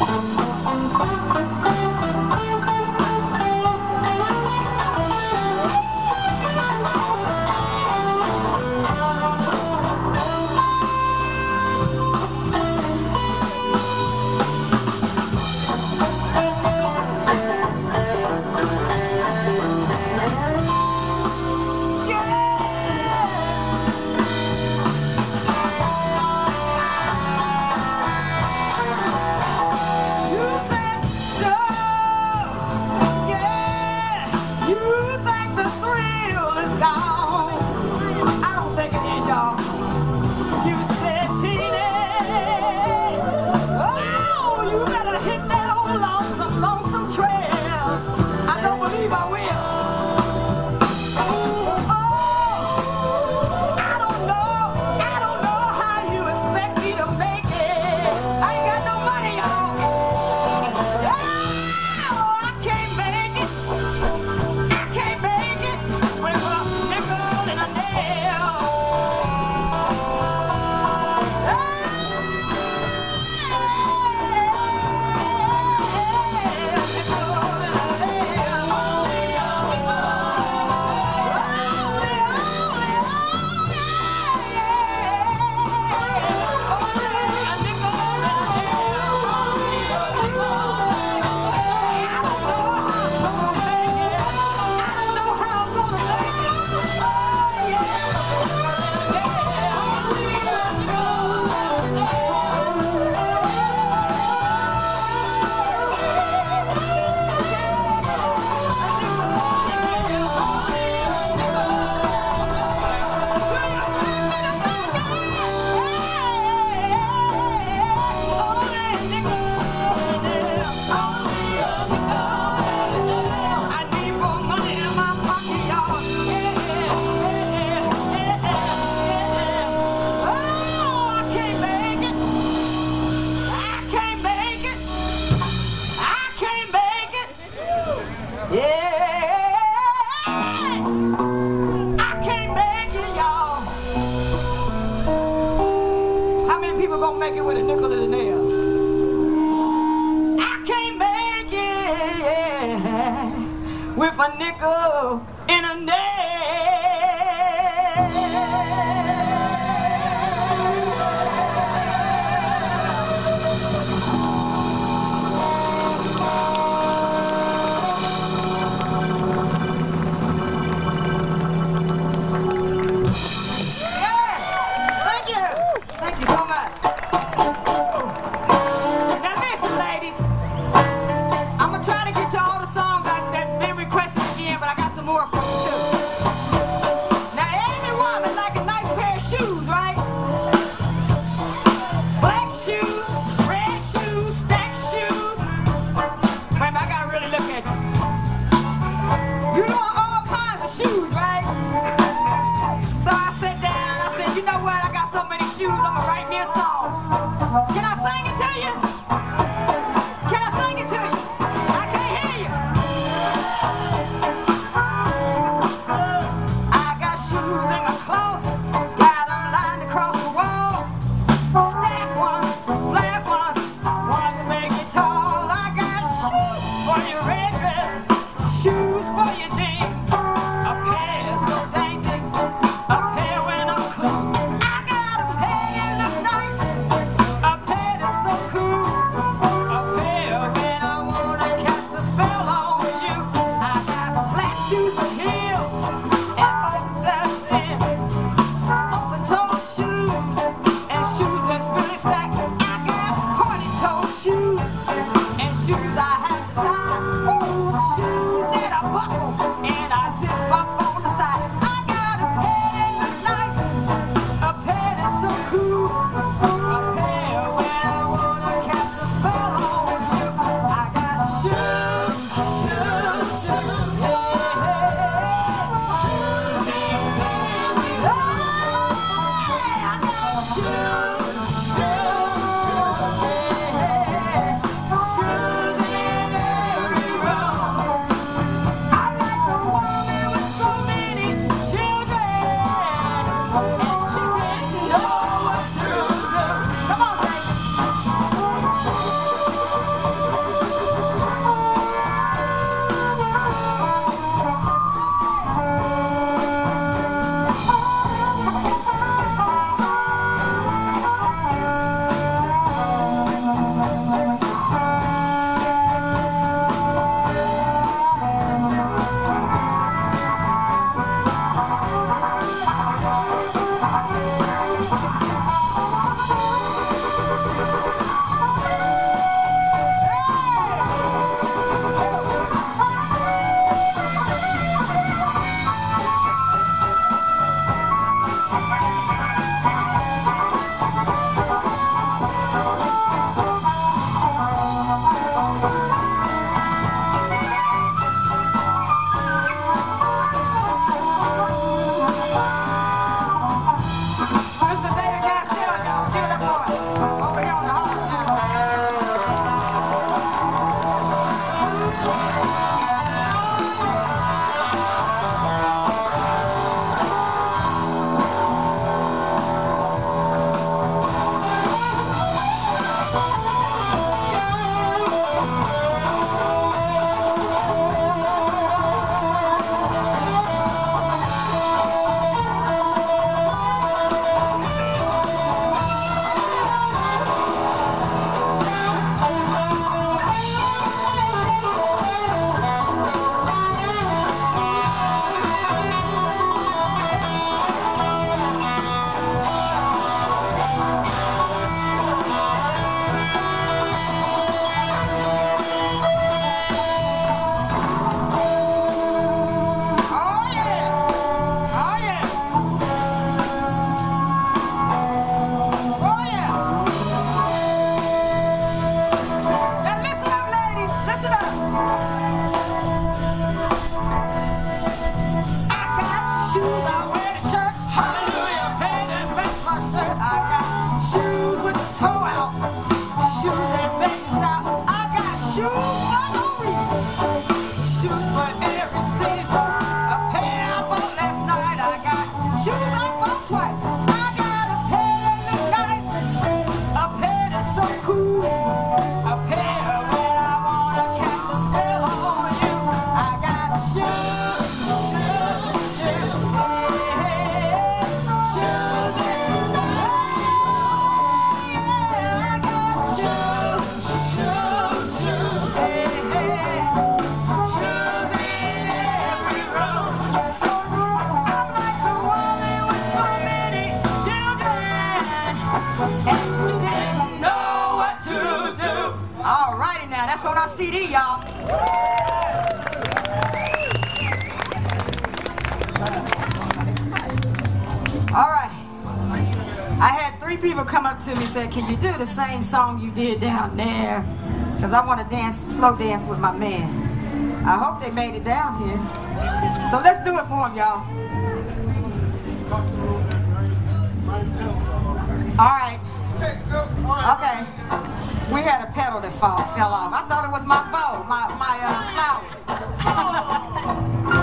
Bye. I people come up to me and say, can you do the same song you did down there? Because I want to dance, slow dance with my man. I hope they made it down here. So let's do it for them, y'all. All right. Okay. We had a pedal that fall, fell off. I thought it was my bow, my, my uh, flower.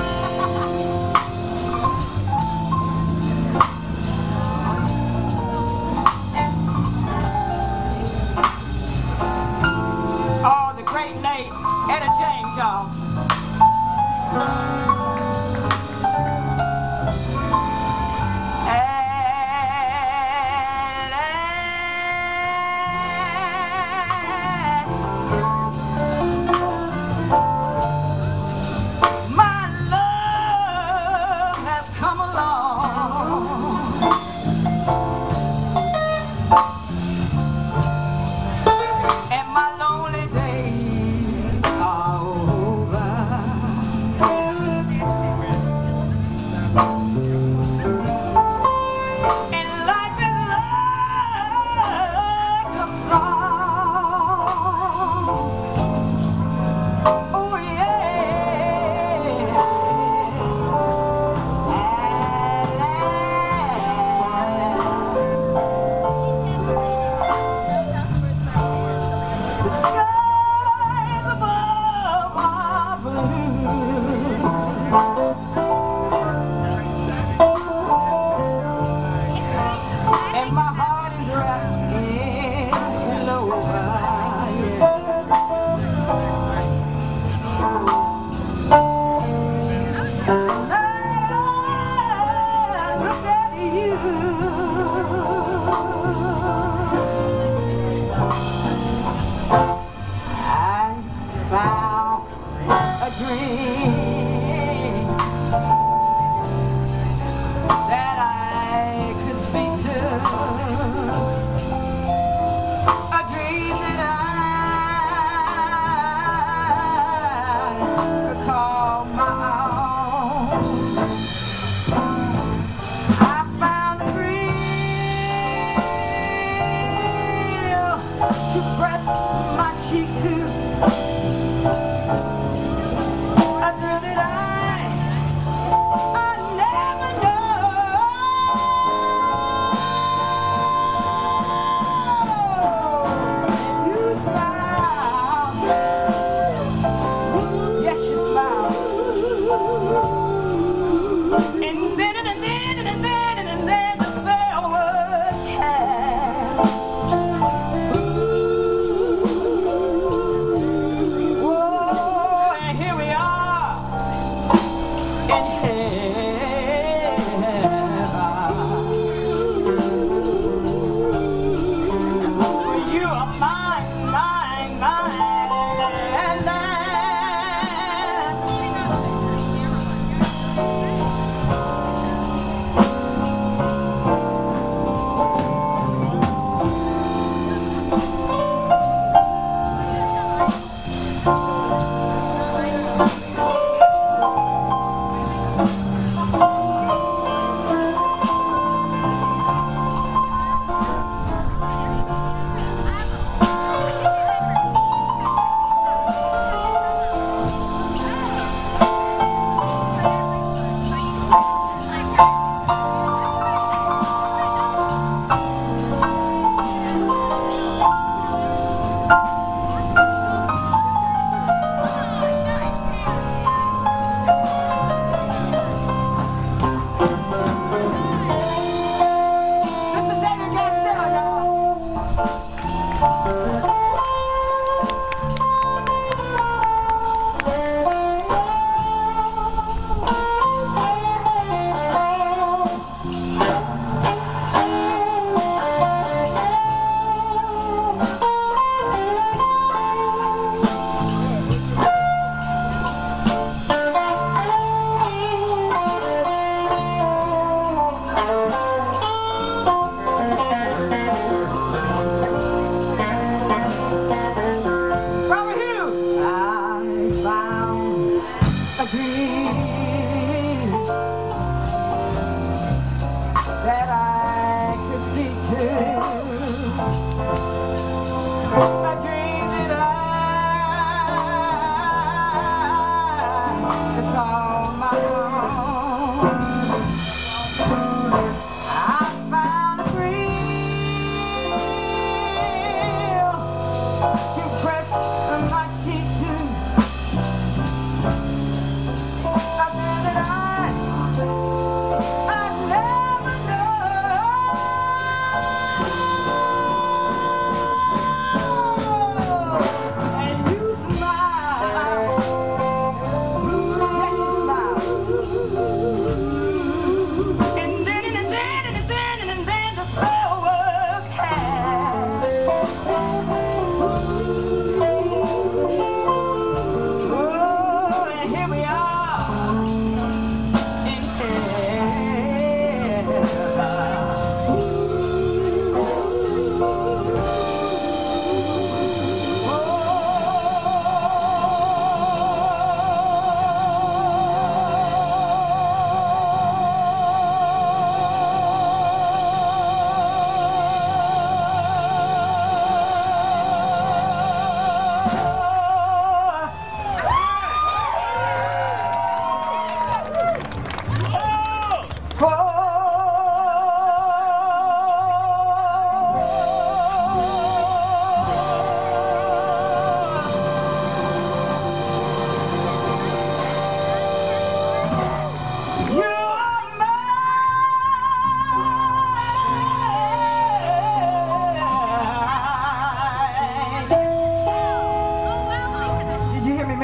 y'all.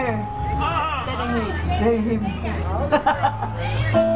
her. hear him. Daddy hear me.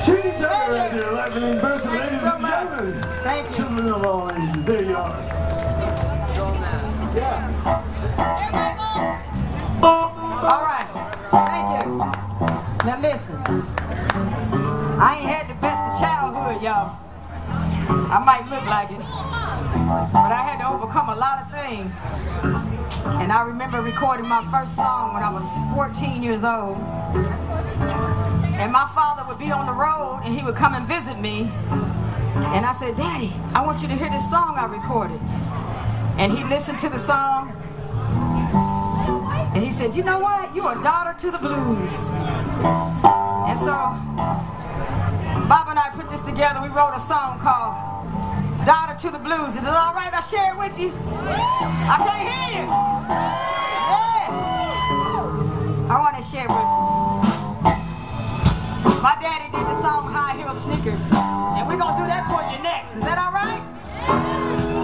Buddy. Trudy Tucker right there, laughing in person, ladies so and gentlemen. Thank you. Children of all ages, there you are. Yeah. All right. Thank you. Now listen. I ain't had the best of childhood, y'all. I might look like it. But I had to overcome a lot of things. And I remember recording my first song when I was 14 years old. And my father would be on the road and he would come and visit me. And I said, Daddy, I want you to hear this song I recorded. And he listened to the song and he said, You know what? You're a daughter to the blues. And so, Bob and I put this together. We wrote a song called Daughter to the Blues. Is it all right I share it with you? I can't hear you. Yeah. I want to share it with you. My daddy did the song Hi-Heel Sneakers. And we're to do that for you next. Is that all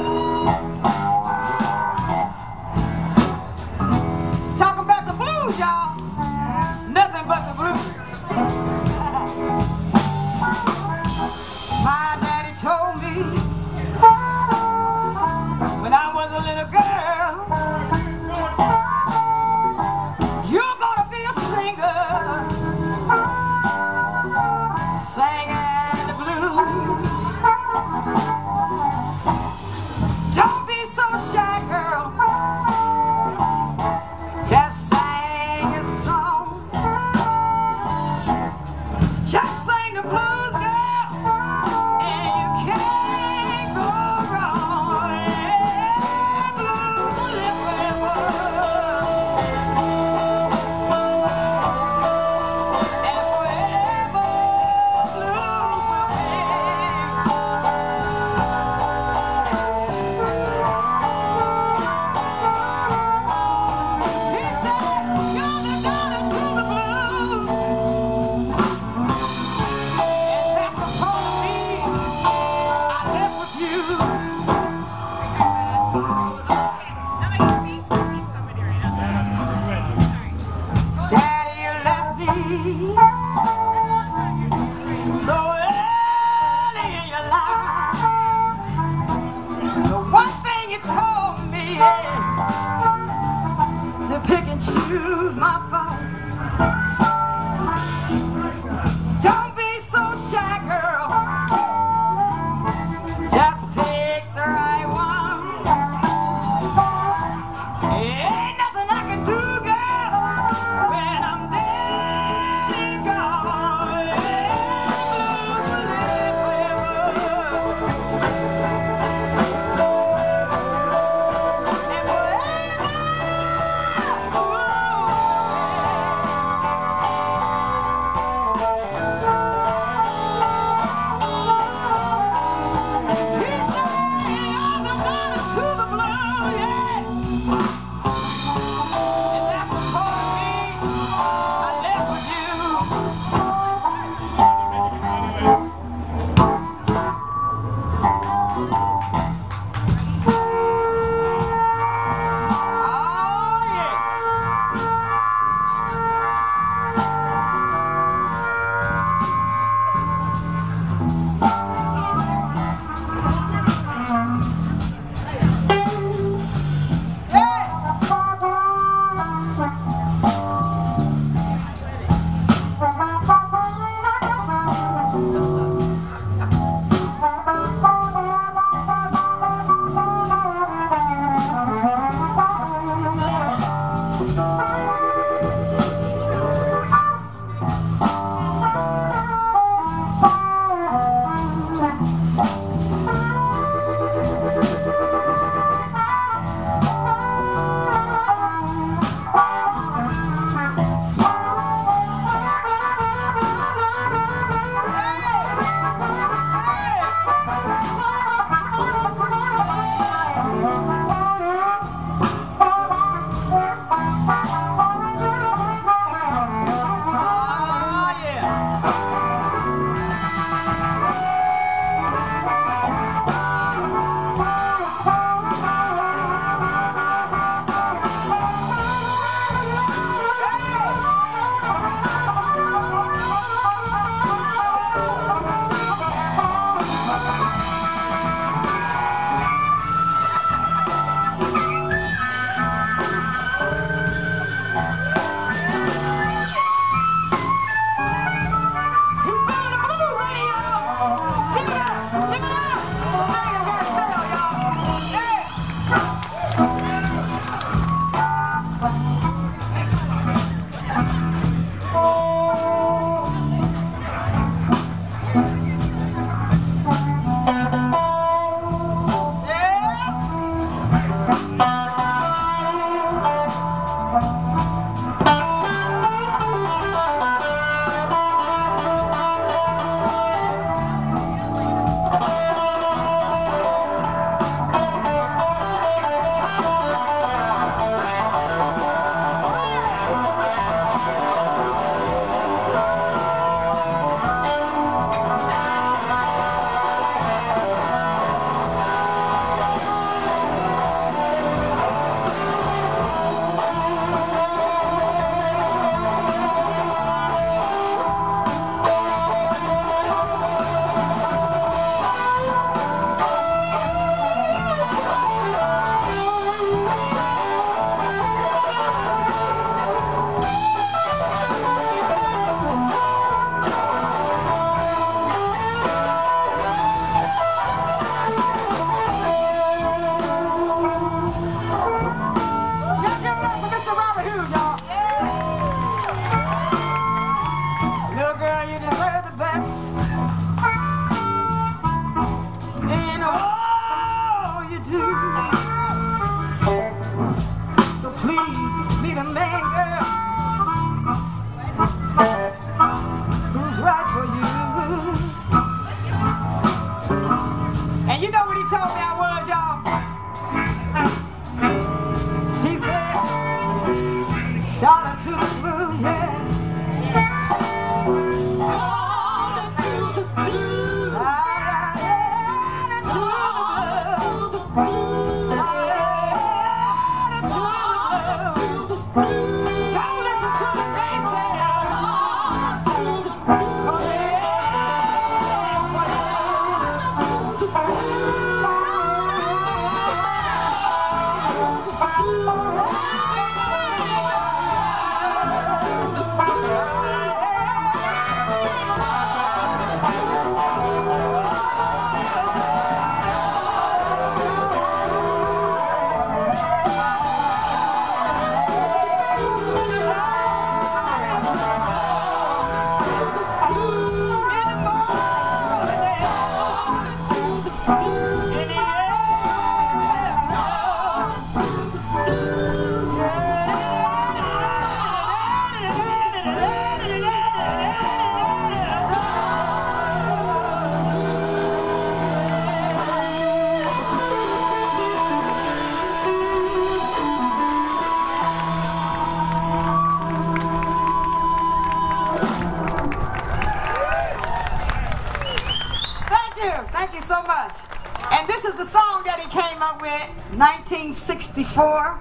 64.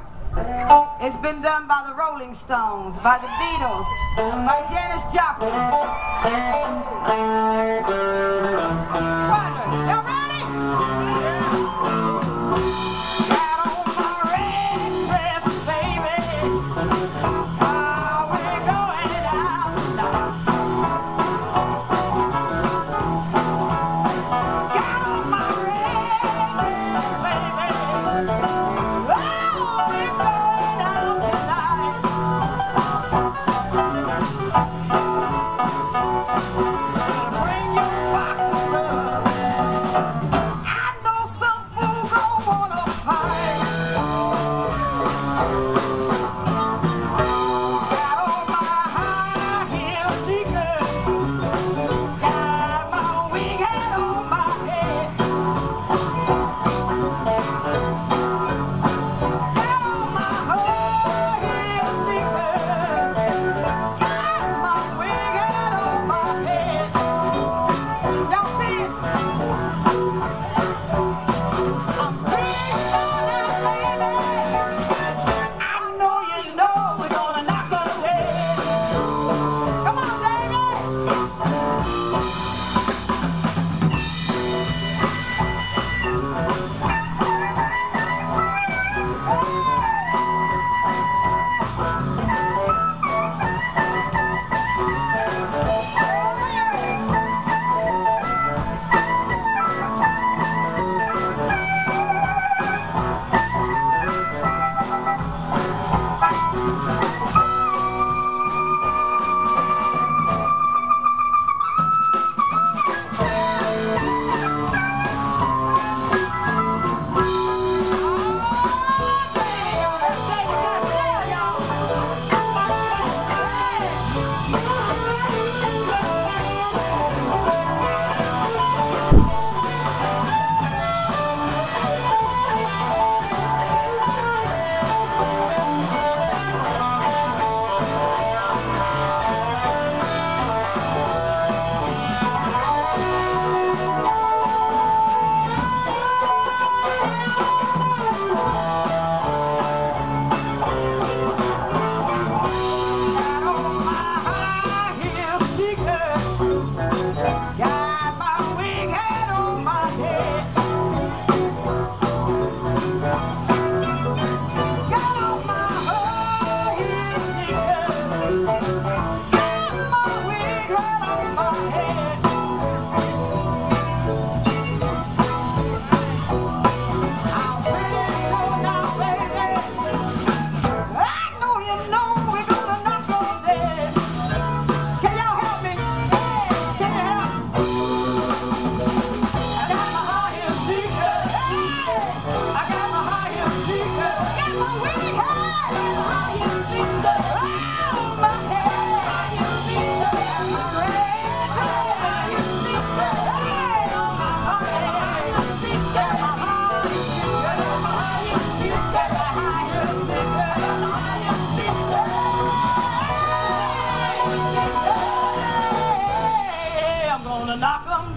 It's been done by the Rolling Stones, by the Beatles, by Janis Joplin.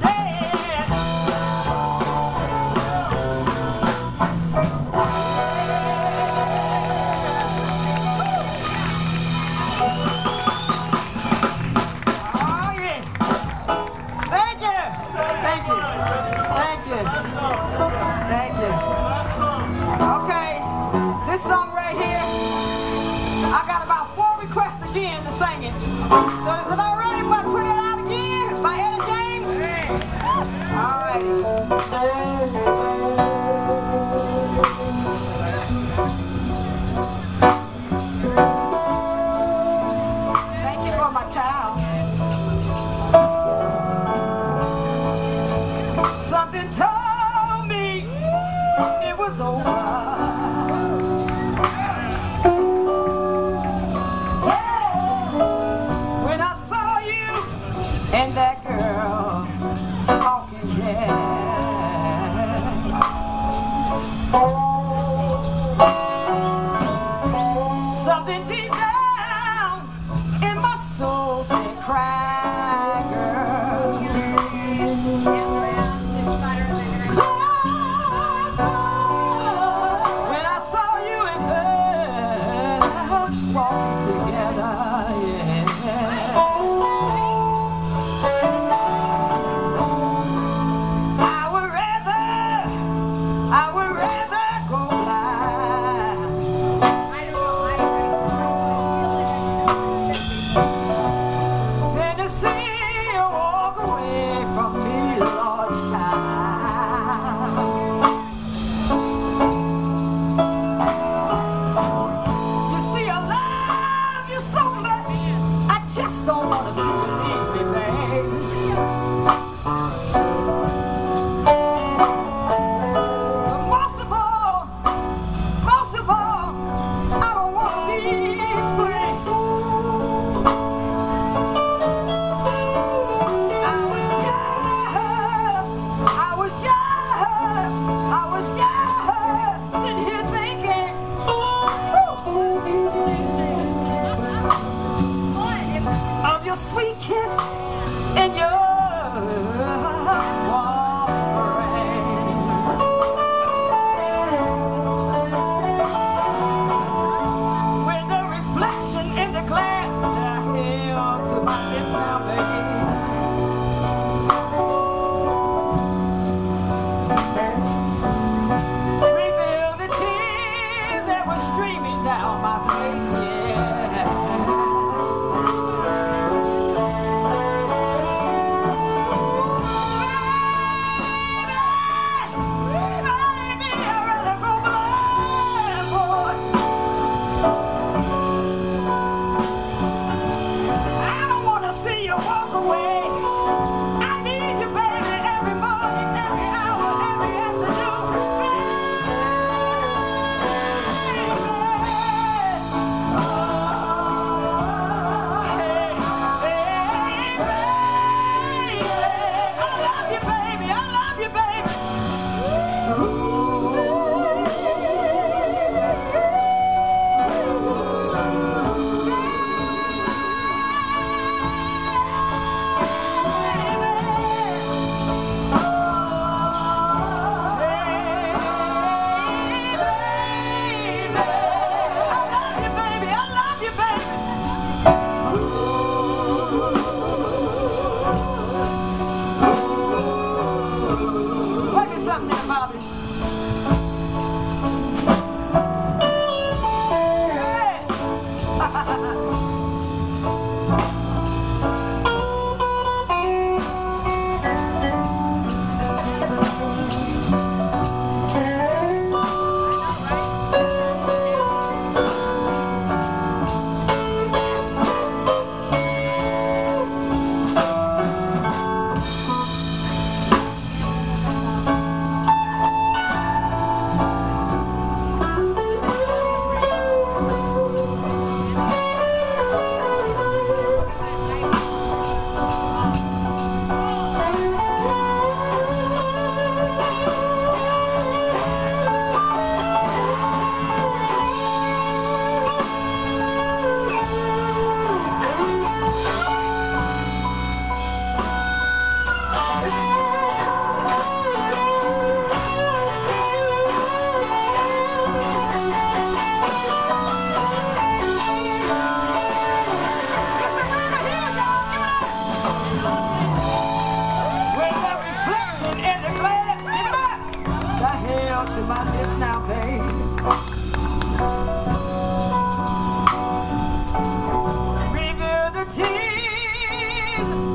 day. Walking together,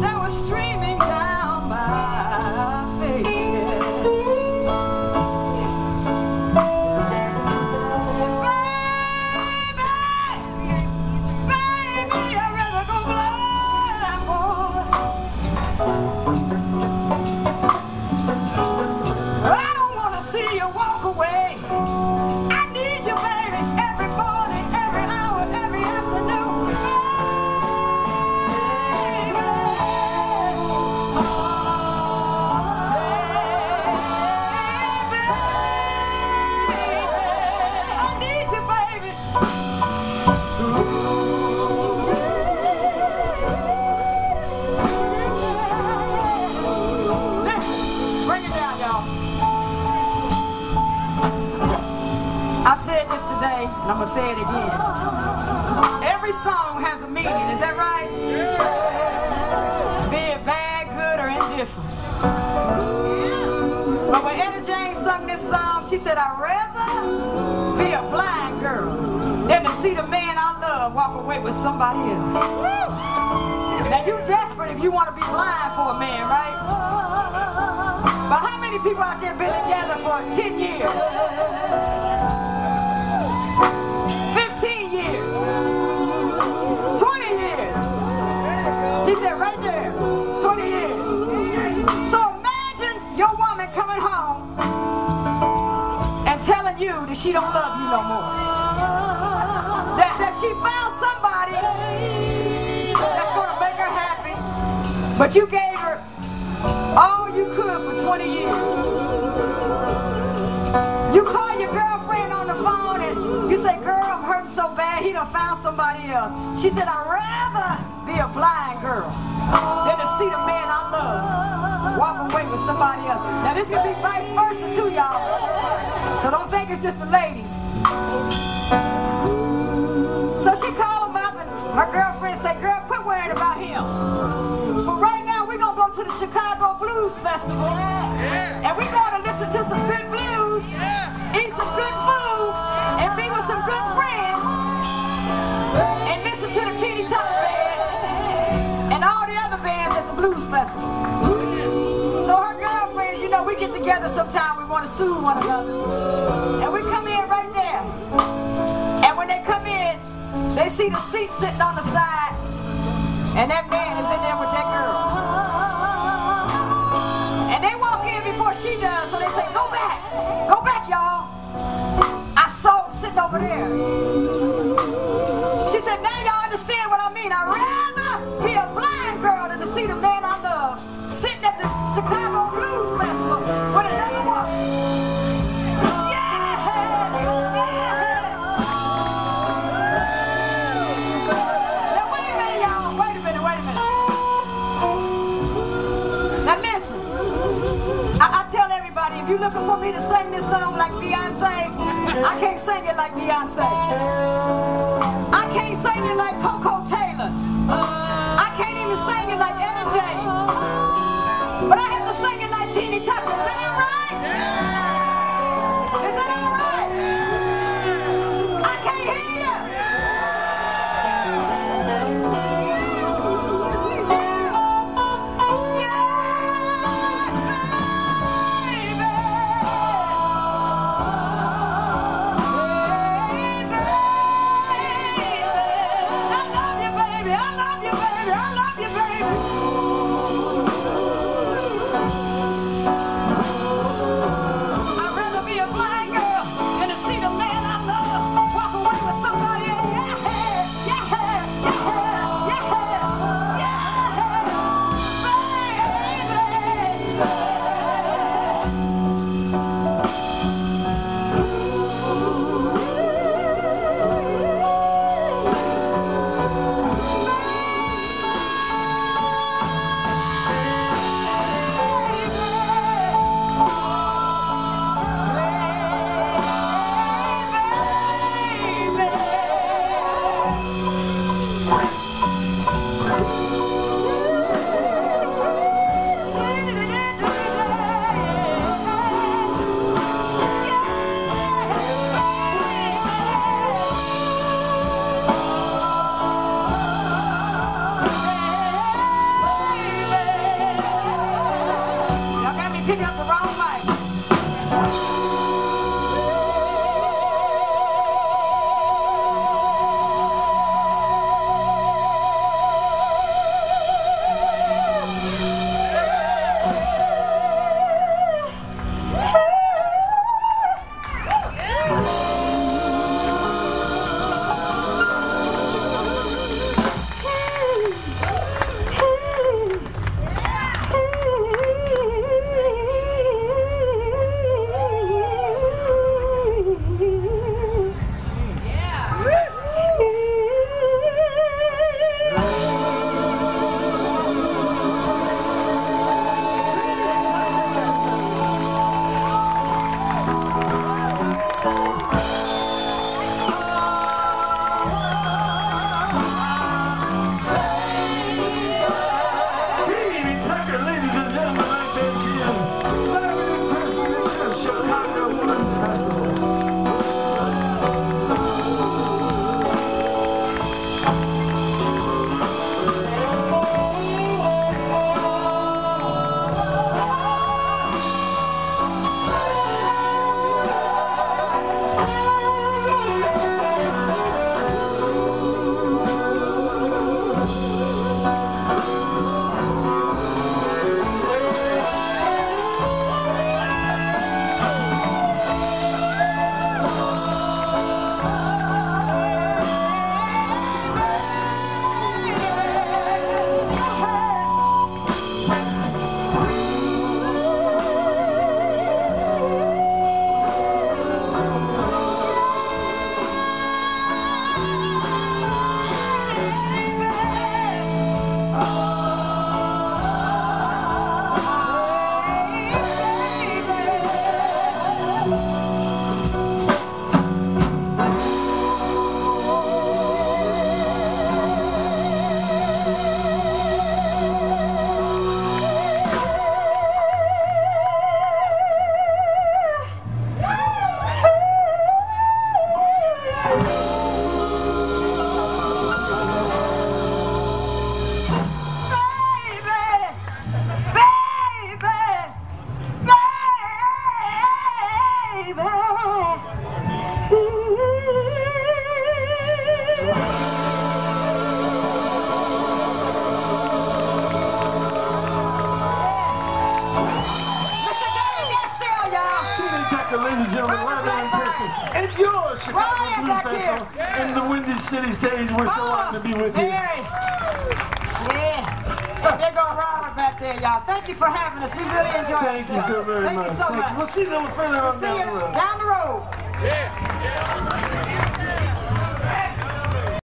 tears that were say it again. Every song has a meaning, is that right? Be it bad, good, or indifferent. But when Etta James sung this song, she said, I'd rather be a blind girl than to see the man I love walk away with somebody else. Now you're desperate if you want to be blind for a man, right? But how many people out there been together for 10 years? She don't love you no more. That, that she found somebody that's gonna make her happy, but you gave her all you could for 20 years. You call your girlfriend on the phone and you say, girl, I'm hurting so bad, he done found somebody else. She said, I'd rather be a blind girl than to see the man I love walk away with somebody else. Now this can be vice versa too, y'all. So don't think it's just the ladies. So she called him up and her girlfriend said, girl, quit worrying about him. But right now we're gonna go to the Chicago Blues Festival. And we get together sometime, we want to soothe one another. And we come in right there. And when they come in, they see the seat sitting on the side, and that I can't sing it like Beyonce. I can't sing it like Koko Taylor. I can't even sing it like Etta James.